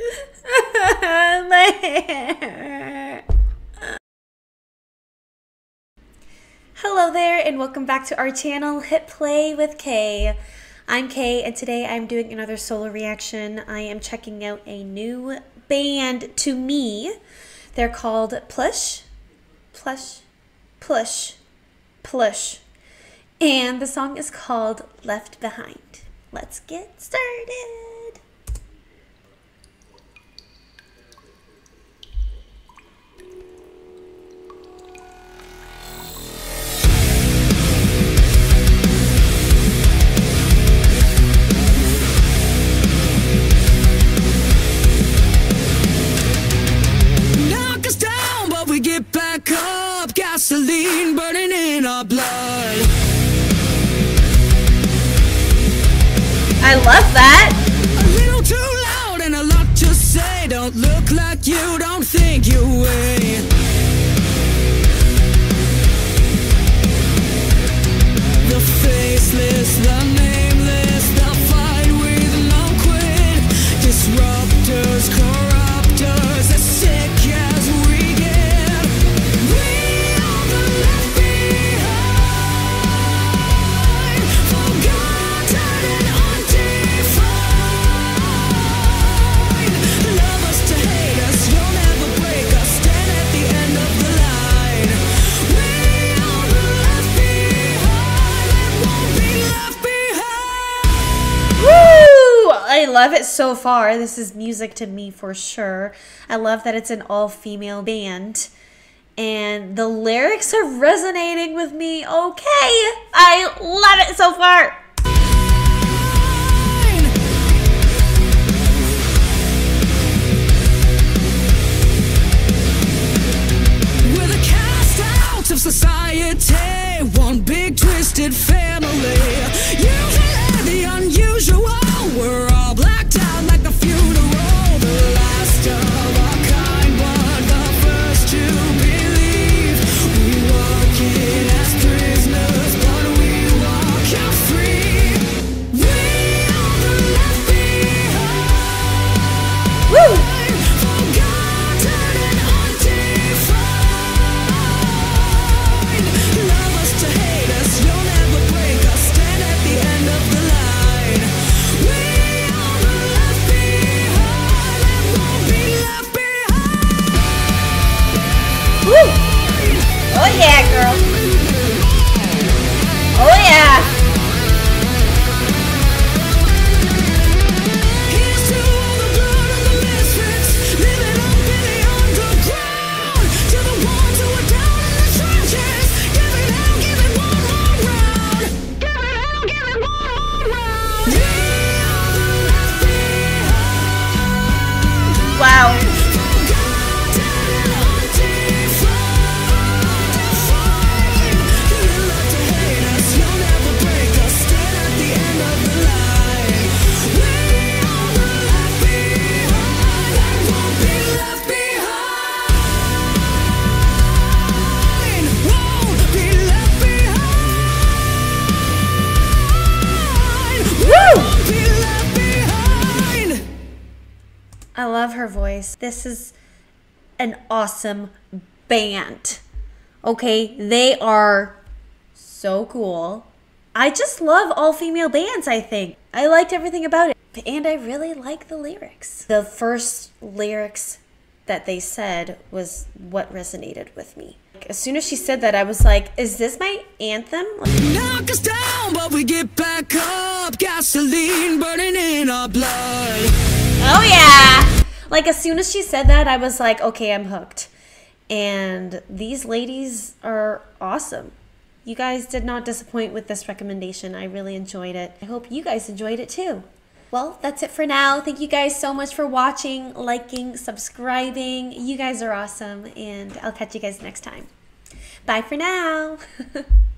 Hello there, and welcome back to our channel, Hit Play with Kay. I'm Kay, and today I'm doing another solo reaction. I am checking out a new band to me. They're called Plush, Plush, Plush, Plush. And the song is called Left Behind. Let's get started. Up. Gasoline burning in our blood. I love that. A little too loud and a lot to say. Don't look like you, don't think you way. I love it so far. This is music to me for sure. I love that it's an all female band. And the lyrics are resonating with me. Okay. I love it so far. We're the cast out of society, one big twisted family. Usually love her voice. This is an awesome band. Okay, they are so cool. I just love all female bands, I think. I liked everything about it. And I really like the lyrics. The first lyrics that they said was what resonated with me. As soon as she said that, I was like, is this my anthem? Knock us down, but we get back up. Gasoline burning in our blood. Oh yeah. Like as soon as she said that, I was like, okay, I'm hooked. And these ladies are awesome. You guys did not disappoint with this recommendation. I really enjoyed it. I hope you guys enjoyed it too. Well, that's it for now. Thank you guys so much for watching, liking, subscribing. You guys are awesome, and I'll catch you guys next time. Bye for now.